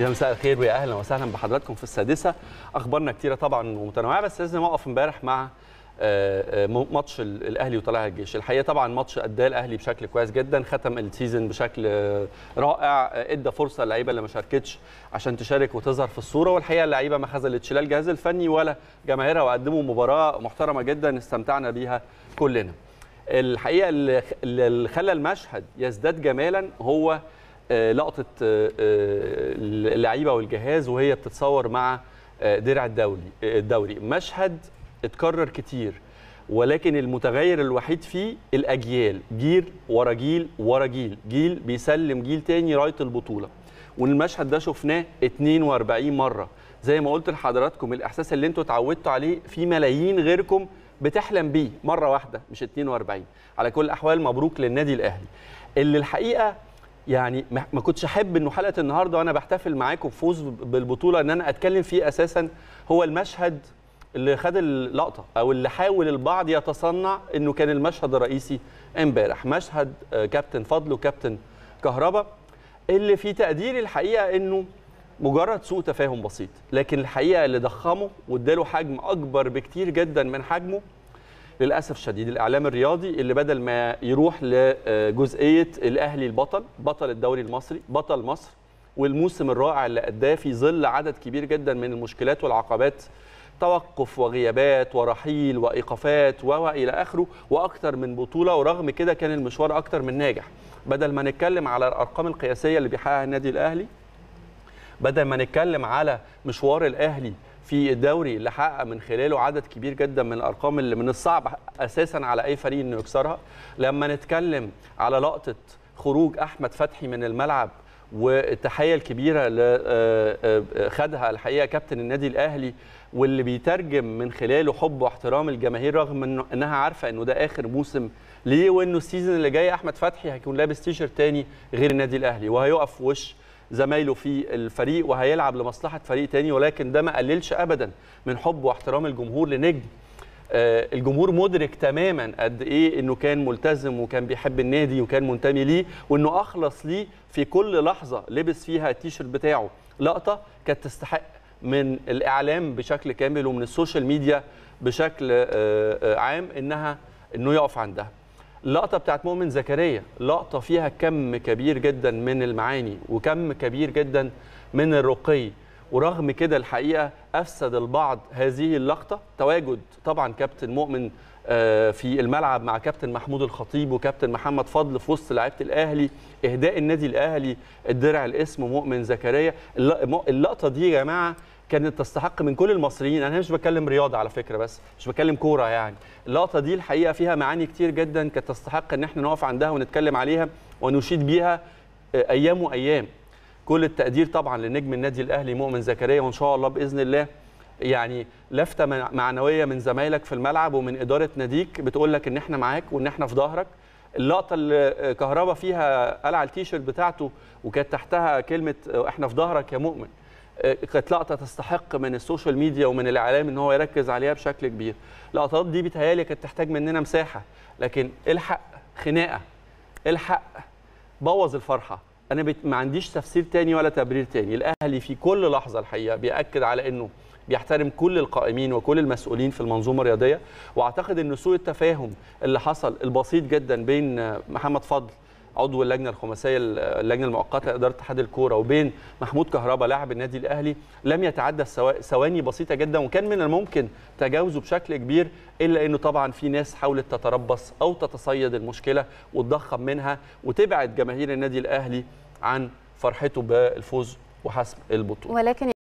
يا مساء الخير ويا أهلا وسهلا بحضراتكم في السادسة. أخبارنا كتيرة طبعا ومتنوعه بس لازم اقف امبارح مع آه، آه، ماتش ال- الأهلي وطلائع الجيش. الحقيقة طبعا ماتش أداه الأهلي بشكل كويس جدا ختم السيزون بشكل آه، رائع إدى فرصة للعيبة اللي ما شاركتش عشان تشارك وتظهر في الصورة. والحقيقة اللعيبة ما خذلتش لا الجهاز الفني ولا جماهيرها وقدموا مباراة محترمة جدا استمتعنا بيها كلنا. الحقيقة اللي خلى المشهد يزداد جمالا هو لقطة آه، آه، اللعيبة والجهاز وهي بتتصور مع آه، درع الدولي آه، الدوري. مشهد اتكرر كتير ولكن المتغير الوحيد فيه الأجيال. جيل ورا جيل ورا جيل. جيل بيسلم جيل تاني راية البطولة. والمشهد ده شفناه 42 مرة. زي ما قلت لحضراتكم الإحساس اللي أنتوا اتعودتوا عليه في ملايين غيركم بتحلم بيه مرة واحدة مش 42 على كل الأحوال مبروك للنادي الأهلي. اللي الحقيقة يعني ما كنتش أحب إنه حلقة النهارده وأنا بحتفل معاكم بفوز بالبطولة إن أنا أتكلم فيه أساسا. هو المشهد اللي خد اللقطة أو اللي حاول البعض يتصنع إنه كان المشهد الرئيسي امبارح. مشهد آه، كابتن فضل وكابتن كهربا. اللي في تقديري الحقيقة إنه مجرد سوء تفاهم بسيط لكن الحقيقة اللي ضخمه واداله حجم أكبر بكتير جدا من حجمه للأسف الشديد الإعلام الرياضي اللي بدل ما يروح لجزئية الأهلي البطل بطل الدوري المصري بطل مصر والموسم الرائع اللي أداه في ظل عدد كبير جدا من المشكلات والعقبات توقف وغيابات ورحيل وإيقافات والى آخره وأكثر من بطولة ورغم كده كان المشوار أكثر من ناجح. بدل ما نتكلم على الأرقام القياسية اللي بيحققها النادي الأهلي بدل ما نتكلم على مشوار الأهلي في الدوري اللي حقق من خلاله عدد كبير جدا من الأرقام اللي من الصعب أساسا على أي فريق إنه يكسرها. لما نتكلم على لقطة خروج أحمد فتحي من الملعب والتحية الكبيرة اللي آه، آه، خدها الحقيقة كابتن النادي الأهلي واللي بيترجم من خلاله حب واحترام الجماهير رغم انه إنها عارفة إنه ده آخر موسم ليه وإنه ال season اللي جاي أحمد فتحي هيكون لابس تيشرت تاني غير النادي الأهلي وهيقف وش زمايله في الفريق وهيلعب لمصلحة فريق تاني ولكن ده ما قللش ابدا من حب واحترام الجمهور لنجم. آه، الجمهور مدرك تماما قد إيه إنه كان ملتزم وكان بيحب النادي وكان منتمي ليه وإنه أخلص ليه في كل لحظة لبس فيها التيشيرت بتاعه. لقطة كانت تستحق من الإعلام بشكل كامل ومن ال social media بشكل آه، آه، عام إنها إنه يقف عندها. اللقطه بتاعت مؤمن زكريا لقطة فيها كم كبير جدا من المعاني وكم كبير جدا من الرقي. ورغم كده الحقيقة أفسد البعض هذه اللقطة. تواجد طبعا كابتن مؤمن آه، في الملعب مع كابتن محمود الخطيب وكابتن محمد فضل في وسط لعيبة الأهلي إهداء النادي الأهلي الدرع الاسم مؤمن زكريا. الل- اللقطة دي يا جماعة كانت تستحق من كل المصريين. أنا مش بتكلم رياضة على فكرة بس مش بتكلم كورة يعني. اللقطة دي الحقيقة فيها معاني كتير جدا كانت تستحق إن إحنا نقف عندها ونتكلم عليها ونشيد بيها آه، أيام وأيام. كل التقدير طبعا لنجم النادي الأهلي مؤمن زكريا وإن شاء الله بإذن الله يعني لفته مع- معنوية من زمايلك في الملعب ومن إدارة ناديك بتقول لك إن إحنا معاك وإن إحنا في ظهرك. اللقطة اللي كهربا فيها قلع التيشيرت بتاعته وكانت تحتها كلمة إحنا في ظهرك يا مؤمن. آه، كانت لقطة تستحق من ال social media ومن الإعلام إن هو يركز عليها بشكل كبير. اللقطات دي بتهيالي كانت تحتاج مننا مساحة لكن الحق خناقة الحق بوظ الفرحة. أنا بت... ما عنديش تفسير تاني ولا تبرير تاني. الأهلي في كل لحظة الحقيقة بيأكد على إنه بيحترم كل القائمين وكل المسؤولين في المنظومة الرياضية. وأعتقد إن سوء التفاهم اللي حصل البسيط جدا بين محمد فضل عضو اللجنة الخماسية اللجنة المؤقتة لإدارة اتحاد الكورة وبين محمود كهربا لاعب النادي الأهلي لم يتعدى ثواني بسيطة جدا وكان من الممكن تجاوزه بشكل كبير إلا إنه طبعا في ناس حاولت تتربص أو تتصيد المشكلة وتضخم منها وتبعد جماهير النادي الأهلي عن فرحته بالفوز وحسم البطولة. ولكن